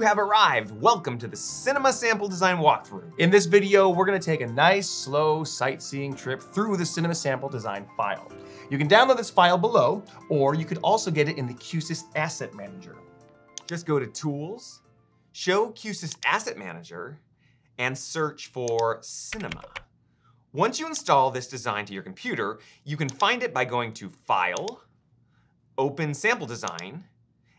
You have arrived. Welcome to the Cinema Sample Design Walkthrough. In this video, we're gonna take a nice, slow sightseeing trip through the Cinema Sample Design file. You can download this file below, or you could also get it in the Q-SYS Asset Manager. Just go to Tools, Show Q-SYS Asset Manager, and search for Cinema. Once you install this design to your computer, you can find it by going to File, Open Sample Design,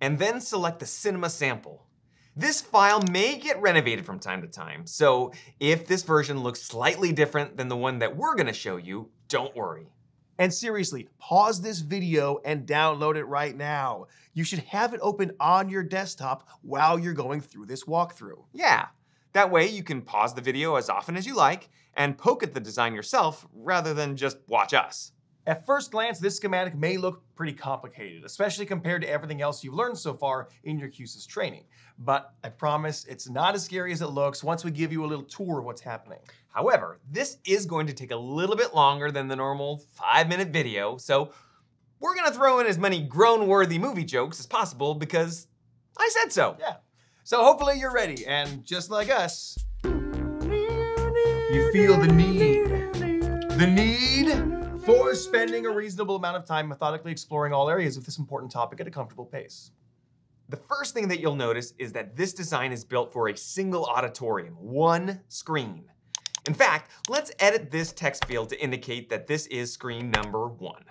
and then select the Cinema sample. This file may get renovated from time to time, so if this version looks slightly different than the one that we're gonna show you, don't worry. And seriously, pause this video and download it right now. You should have it open on your desktop while you're going through this walkthrough. Yeah, that way you can pause the video as often as you like and poke at the design yourself rather than just watch us. At first glance, this schematic may look pretty complicated, especially compared to everything else you've learned so far in your Q-SYS training. But I promise it's not as scary as it looks once we give you a little tour of what's happening. However, this is going to take a little bit longer than the normal five minute video, so we're gonna throw in as many groan-worthy movie jokes as possible because I said so. Yeah. So hopefully you're ready, and just like us, you feel the need. The need for spending a reasonable amount of time methodically exploring all areas of this important topic at a comfortable pace. The first thing that you'll notice is that this design is built for a single auditorium, one screen. In fact, let's edit this text field to indicate that this is screen number one.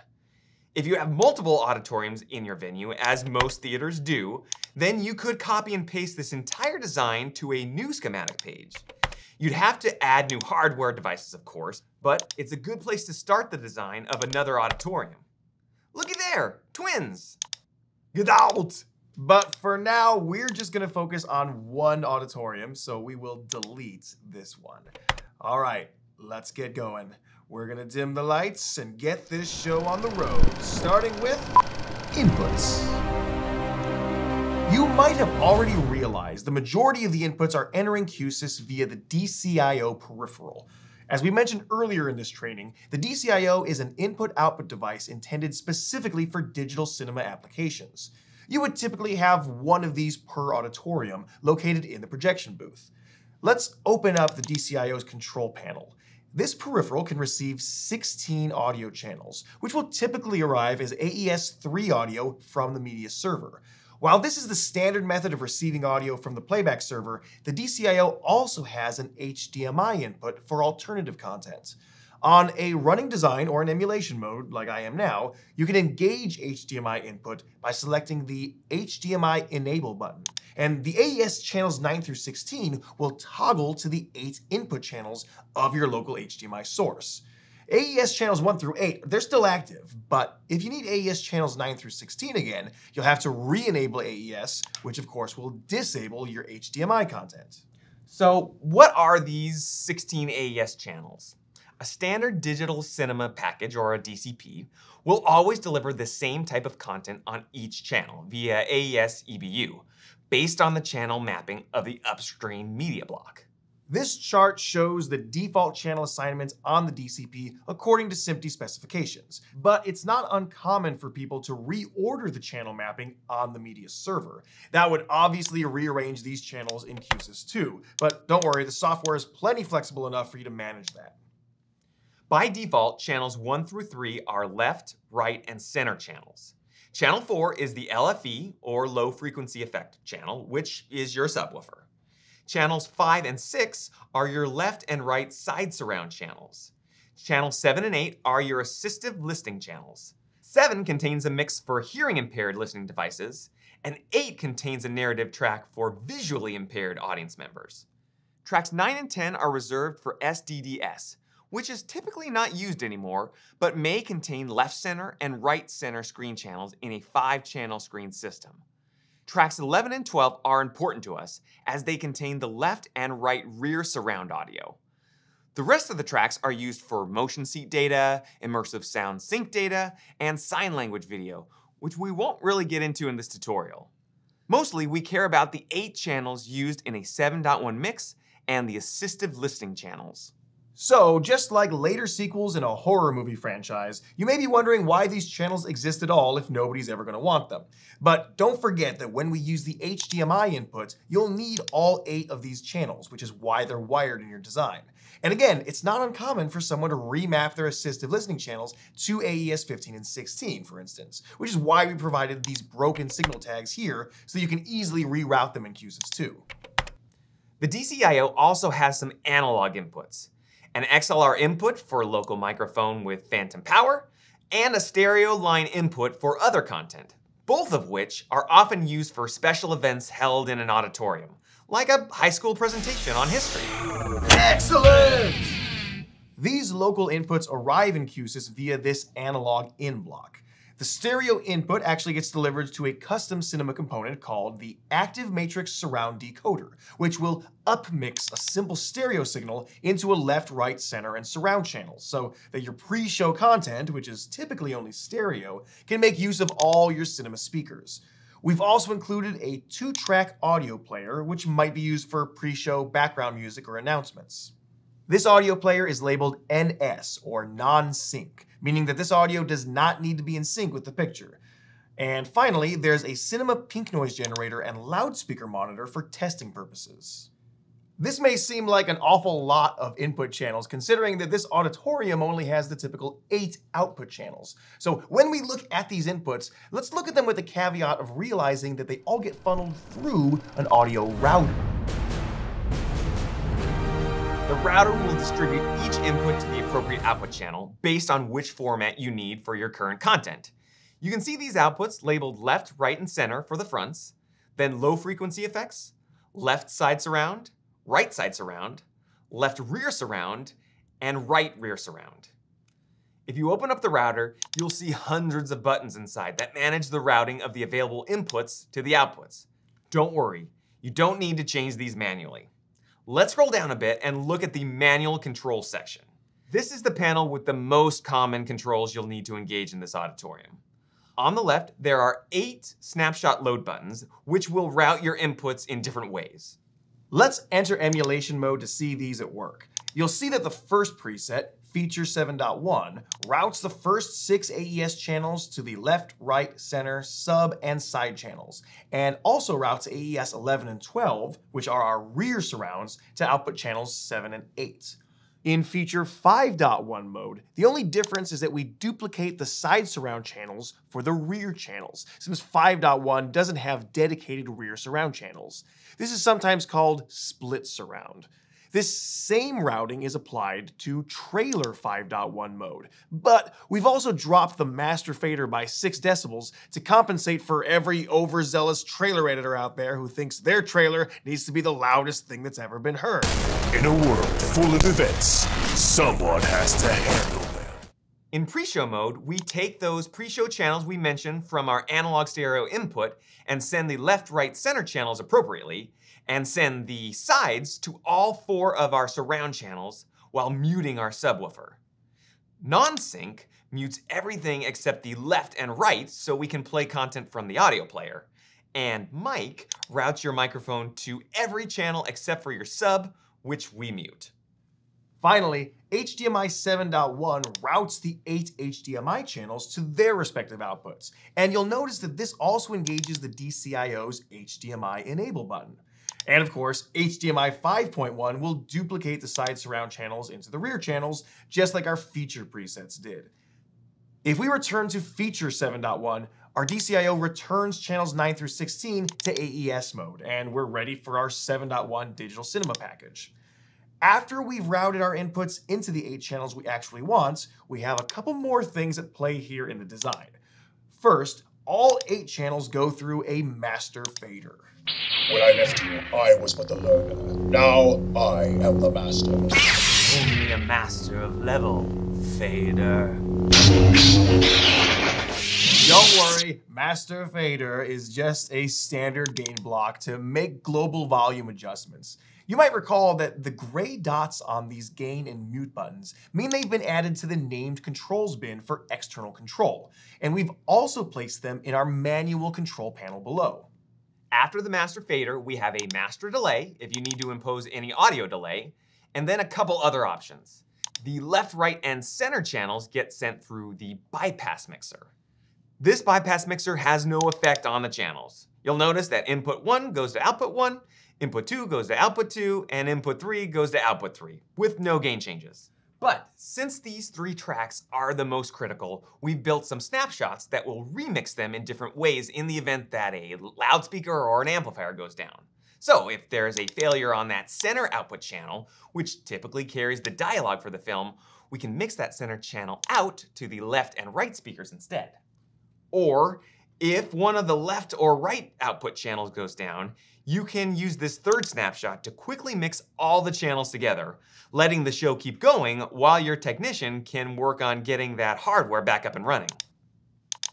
If you have multiple auditoriums in your venue, as most theaters do, then you could copy and paste this entire design to a new schematic page. You'd have to add new hardware devices, of course, but it's a good place to start the design of another auditorium. Looky there, twins. Get out. But for now, we're just gonna focus on one auditorium, so we will delete this one. All right, let's get going. We're gonna dim the lights and get this show on the road, starting with inputs. You might have already realized the majority of the inputs are entering Q-SYS via the DCIO peripheral. As we mentioned earlier in this training, the DCIO is an input-output device intended specifically for digital cinema applications. You would typically have one of these per auditorium located in the projection booth. Let's open up the DCIO's control panel. This peripheral can receive 16 audio channels, which will typically arrive as AES-3 audio from the media server. While this is the standard method of receiving audio from the playback server, the DCIO also has an HDMI input for alternative content. On a running design or an emulation mode, like I am now, you can engage HDMI input by selecting the HDMI Enable button, and the AES channels 9 through 16 will toggle to the 8 input channels of your local HDMI source. AES channels 1 through 8, they're still active, but if you need AES channels 9 through 16 again, you'll have to re-enable AES, which of course will disable your HDMI content. So what are these 16 AES channels? A standard digital cinema package, or a DCP, will always deliver the same type of content on each channel via AES EBU, based on the channel mapping of the upstream media block. This chart shows the default channel assignments on the DCP according to SMPTE specifications, but it's not uncommon for people to reorder the channel mapping on the media server. That would obviously rearrange these channels in Q-SYS 2, but don't worry, the software is plenty flexible enough for you to manage that. By default, channels 1 through 3 are left, right, and center channels. Channel 4 is the LFE, or low frequency effect channel, which is your subwoofer. Channels 5 and 6 are your left and right side surround channels. Channels 7 and 8 are your assistive listening channels. 7 contains a mix for hearing impaired listening devices, and 8 contains a narrative track for visually impaired audience members. Tracks 9 and 10 are reserved for SDDS, which is typically not used anymore, but may contain left center and right center screen channels in a 5 channel screen system. Tracks 11 and 12 are important to us as they contain the left and right rear surround audio. The rest of the tracks are used for motion seat data, immersive sound sync data, and sign language video, which we won't really get into in this tutorial. Mostly, we care about the eight channels used in a 7.1 mix and the assistive listening channels. So, just like later sequels in a horror movie franchise, you may be wondering why these channels exist at all if nobody's ever going to want them. But don't forget that when we use the HDMI inputs, you'll need all eight of these channels, which is why they're wired in your design. And again, it's not uncommon for someone to remap their assistive listening channels to AES 15 and 16, for instance, which is why we provided these broken signal tags here so you can easily reroute them in QSYS 2. The DCIO also has some analog inputs an XLR input for a local microphone with phantom power, and a stereo line input for other content, both of which are often used for special events held in an auditorium, like a high school presentation on history. Excellent! These local inputs arrive in QSYS via this analog in block. The stereo input actually gets delivered to a custom cinema component called the Active Matrix Surround Decoder, which will upmix a simple stereo signal into a left, right, center, and surround channels so that your pre-show content, which is typically only stereo, can make use of all your cinema speakers. We've also included a two-track audio player, which might be used for pre-show background music or announcements. This audio player is labeled NS, or non-sync, meaning that this audio does not need to be in sync with the picture. And finally, there's a Cinema pink noise generator and loudspeaker monitor for testing purposes. This may seem like an awful lot of input channels considering that this auditorium only has the typical eight output channels. So when we look at these inputs, let's look at them with the caveat of realizing that they all get funneled through an audio router. The router will distribute each input to the appropriate output channel based on which format you need for your current content. You can see these outputs labeled left, right, and center for the fronts, then low frequency effects, left side surround, right side surround, left rear surround, and right rear surround. If you open up the router, you'll see hundreds of buttons inside that manage the routing of the available inputs to the outputs. Don't worry, you don't need to change these manually. Let's scroll down a bit and look at the manual control section. This is the panel with the most common controls you'll need to engage in this auditorium. On the left, there are eight snapshot load buttons, which will route your inputs in different ways. Let's enter emulation mode to see these at work. You'll see that the first preset, Feature 7.1, routes the first six AES channels to the left, right, center, sub, and side channels, and also routes AES 11 and 12, which are our rear surrounds, to output channels 7 and 8. In Feature 5.1 mode, the only difference is that we duplicate the side surround channels for the rear channels, since 5.1 doesn't have dedicated rear surround channels. This is sometimes called split surround. This same routing is applied to trailer 5.1 mode, but we've also dropped the master fader by 6 decibels to compensate for every overzealous trailer editor out there who thinks their trailer needs to be the loudest thing that's ever been heard. In a world full of events, someone has to handle them. In pre-show mode, we take those pre-show channels we mentioned from our analog stereo input and send the left, right, center channels appropriately, and send the sides to all four of our surround channels while muting our subwoofer. Non-sync mutes everything except the left and right so we can play content from the audio player. And mic routes your microphone to every channel except for your sub, which we mute. Finally, HDMI 7.1 routes the eight HDMI channels to their respective outputs. And you'll notice that this also engages the DCIO's HDMI enable button. And of course, HDMI 5.1 will duplicate the side surround channels into the rear channels, just like our feature presets did. If we return to feature 7.1, our DCIO returns channels 9 through 16 to AES mode, and we're ready for our 7.1 digital cinema package. After we've routed our inputs into the eight channels we actually want, we have a couple more things at play here in the design. First, all eight channels go through a master fader. When I left you, I was but the learner. Now I am the master. Only a master of level, Fader. Don't worry, Master Fader is just a standard gain block to make global volume adjustments. You might recall that the gray dots on these gain and mute buttons mean they've been added to the named controls bin for external control, and we've also placed them in our manual control panel below. After the master fader, we have a master delay if you need to impose any audio delay, and then a couple other options. The left, right, and center channels get sent through the bypass mixer. This bypass mixer has no effect on the channels. You'll notice that input 1 goes to output 1, input 2 goes to output 2, and input 3 goes to output 3, with no gain changes. But since these three tracks are the most critical, we've built some snapshots that will remix them in different ways in the event that a loudspeaker or an amplifier goes down. So if there's a failure on that center output channel, which typically carries the dialogue for the film, we can mix that center channel out to the left and right speakers instead. Or if one of the left or right output channels goes down, you can use this third snapshot to quickly mix all the channels together, letting the show keep going while your technician can work on getting that hardware back up and running.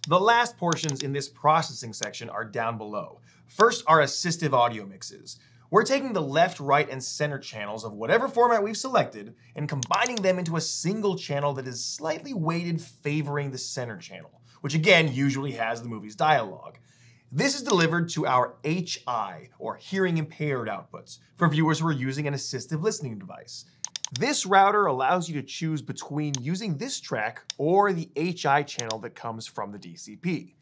The last portions in this processing section are down below. First are assistive audio mixes. We're taking the left, right, and center channels of whatever format we've selected and combining them into a single channel that is slightly weighted favoring the center channel, which again usually has the movie's dialogue. This is delivered to our HI, or hearing impaired outputs, for viewers who are using an assistive listening device. This router allows you to choose between using this track or the HI channel that comes from the DCP.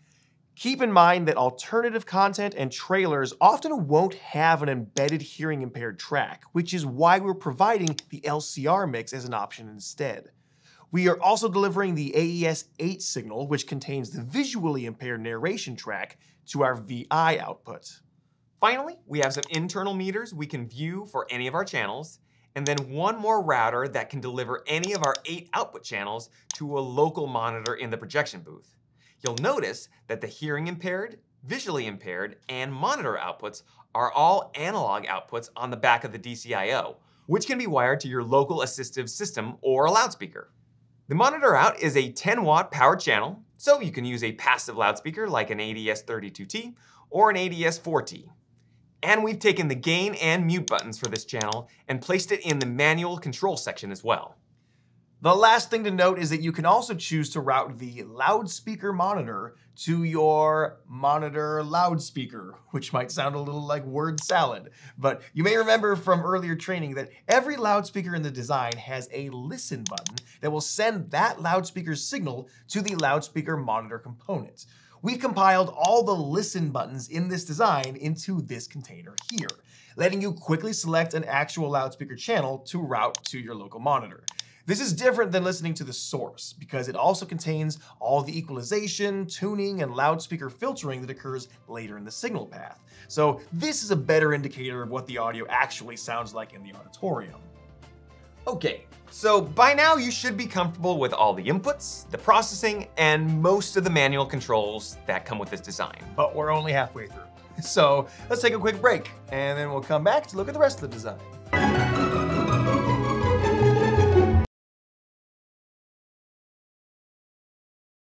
Keep in mind that alternative content and trailers often won't have an embedded hearing impaired track, which is why we're providing the LCR mix as an option instead. We are also delivering the AES-8 signal, which contains the visually impaired narration track, to our VI output. Finally, we have some internal meters we can view for any of our channels, and then one more router that can deliver any of our eight output channels to a local monitor in the projection booth. You'll notice that the hearing impaired, visually impaired, and monitor outputs are all analog outputs on the back of the DCIO, which can be wired to your local assistive system or a loudspeaker. The monitor out is a 10 watt power channel, so you can use a passive loudspeaker like an ADS32T or an ADS4T. And we've taken the gain and mute buttons for this channel and placed it in the manual control section as well. The last thing to note is that you can also choose to route the loudspeaker monitor to your monitor loudspeaker, which might sound a little like word salad. But you may remember from earlier training that every loudspeaker in the design has a listen button that will send that loudspeaker's signal to the loudspeaker monitor component. We compiled all the listen buttons in this design into this container here, letting you quickly select an actual loudspeaker channel to route to your local monitor. This is different than listening to the source because it also contains all the equalization, tuning, and loudspeaker filtering that occurs later in the signal path. So this is a better indicator of what the audio actually sounds like in the auditorium. Okay, so by now you should be comfortable with all the inputs, the processing, and most of the manual controls that come with this design. But we're only halfway through. So let's take a quick break and then we'll come back to look at the rest of the design.